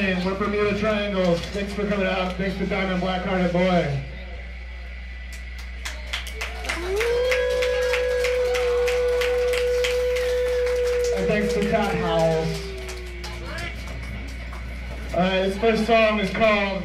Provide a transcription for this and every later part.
Evening. We're Bermuda Triangle. Thanks for coming out. Thanks to Diamond Black Hearted Boy. And thanks to Cat Howells. Alright, this first song is called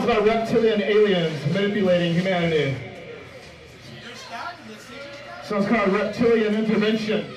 Song's about reptilian aliens manipulating humanity. Song's called Reptilian Intervention.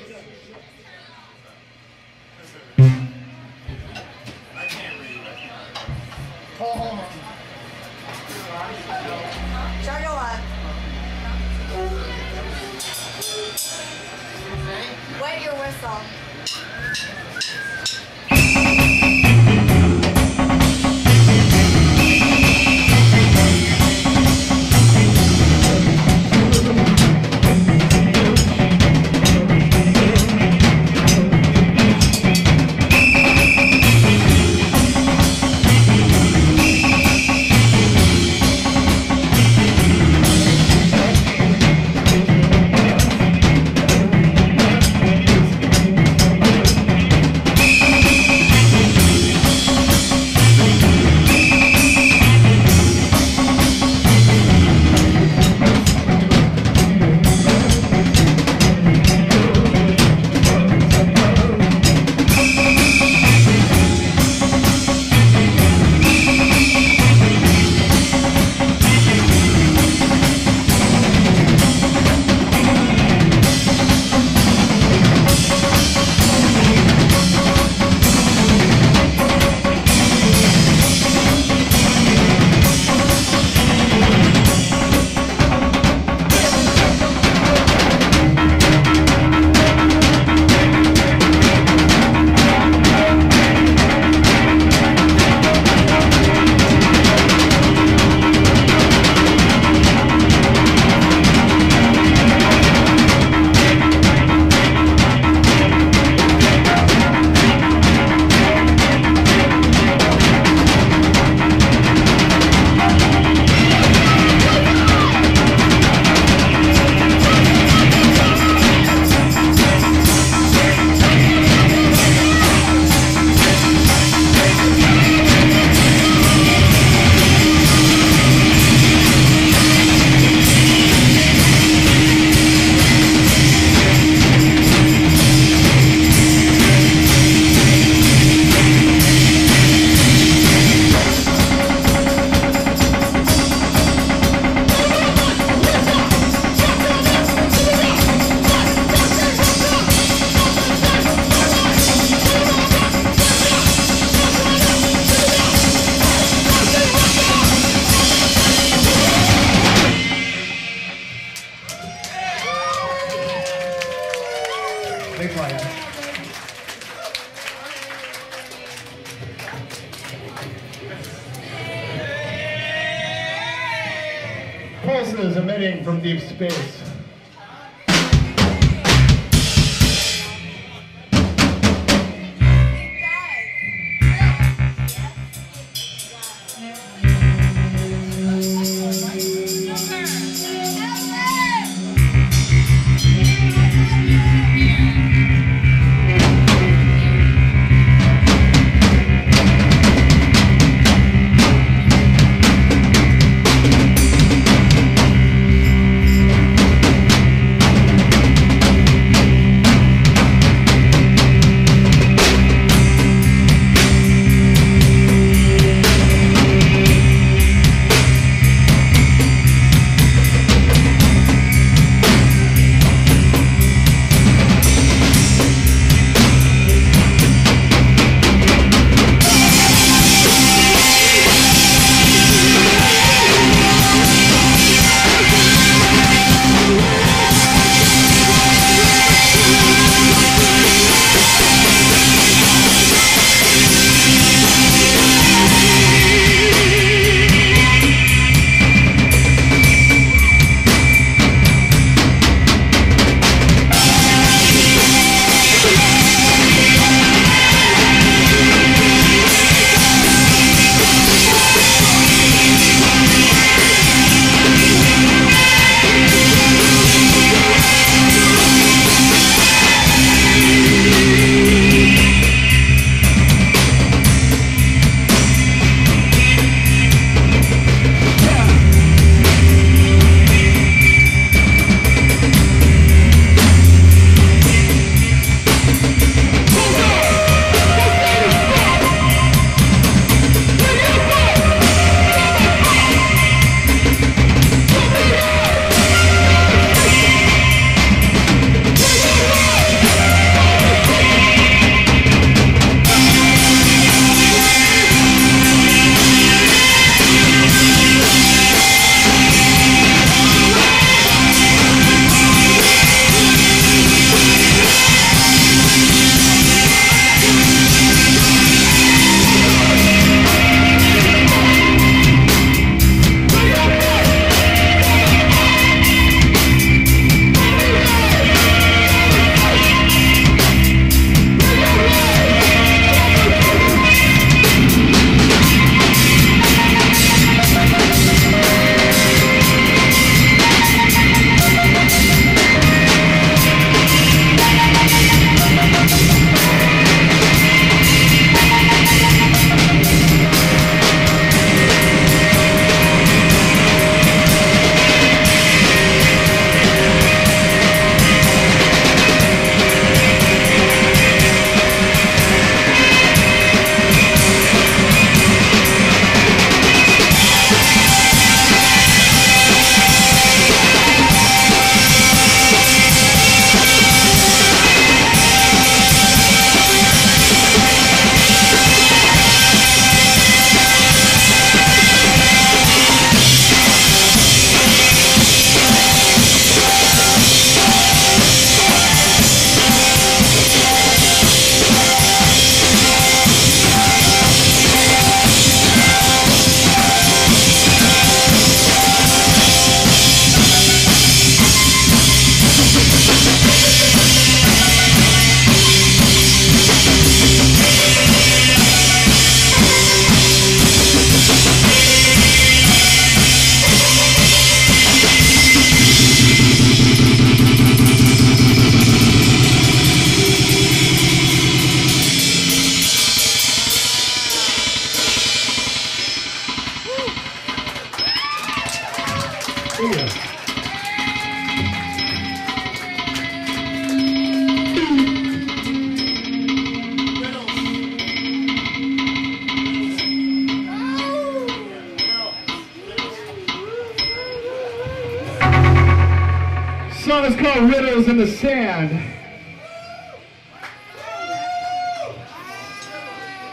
Song is called Riddles in the Sand.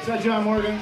Is that John Morgan?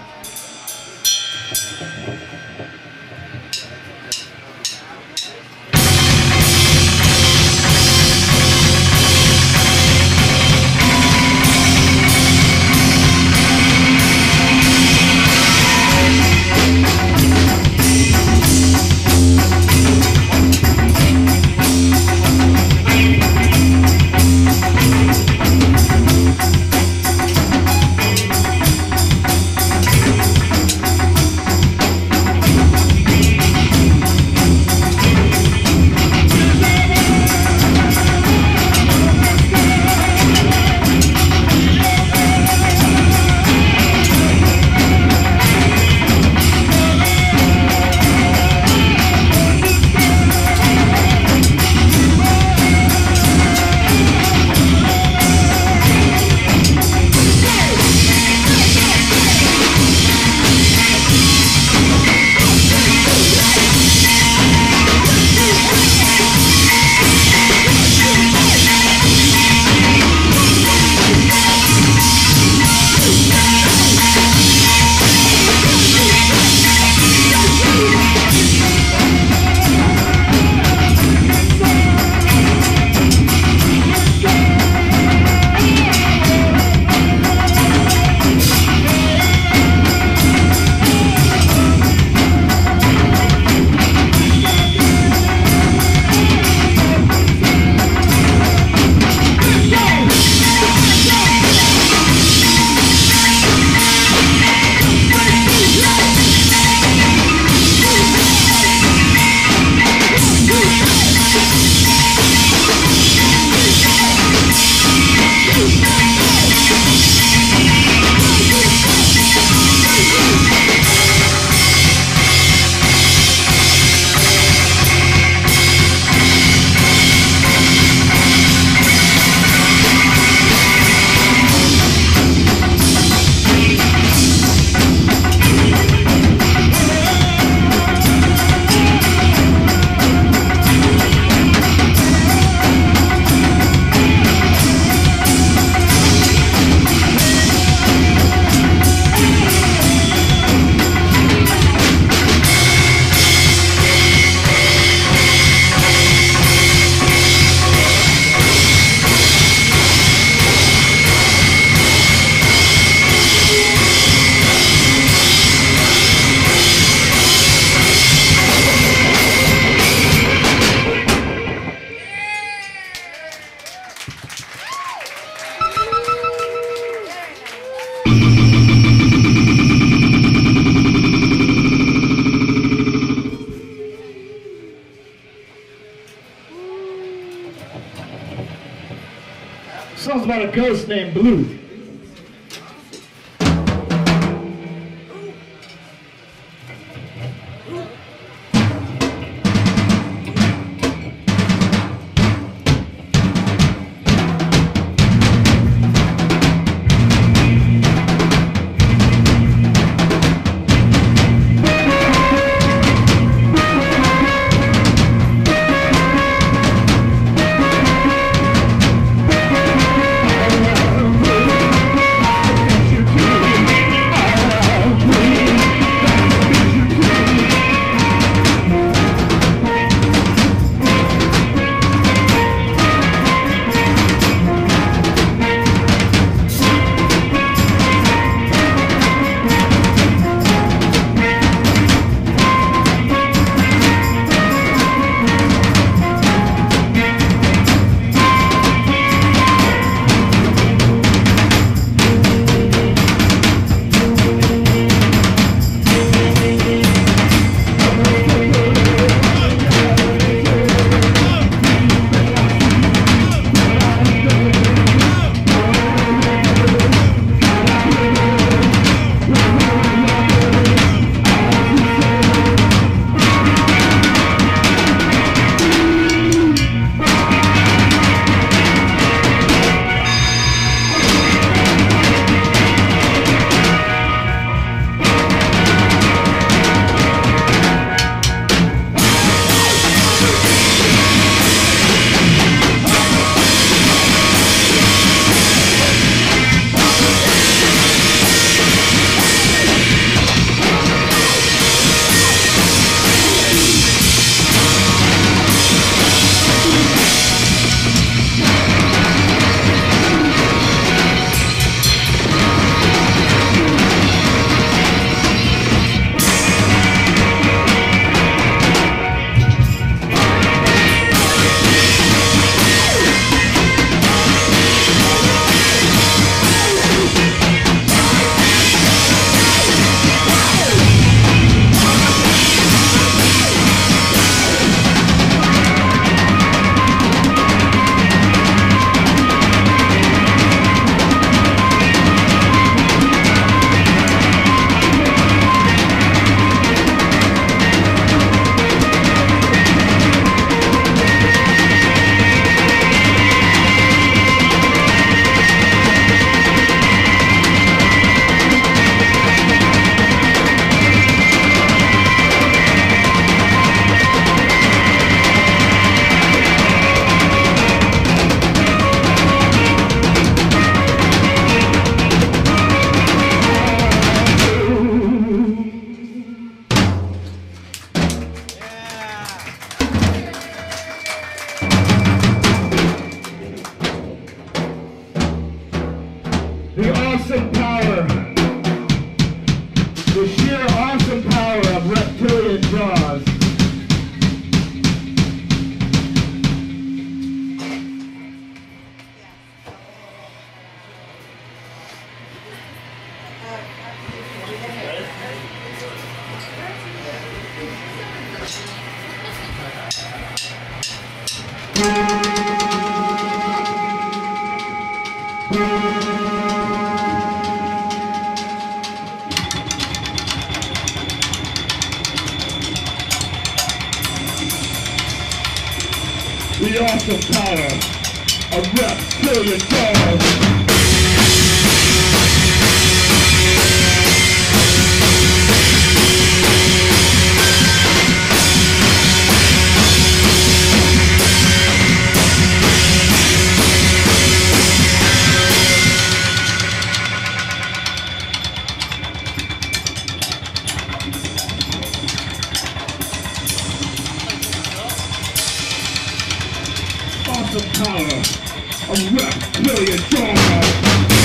Awesome power of reptilian dogs.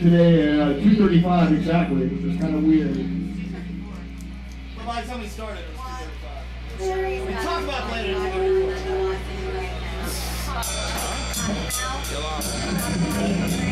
Practiced today at uh, 235 exactly, which is kind of weird. But by the time we started, it was 235. We talked about it later. Kill off.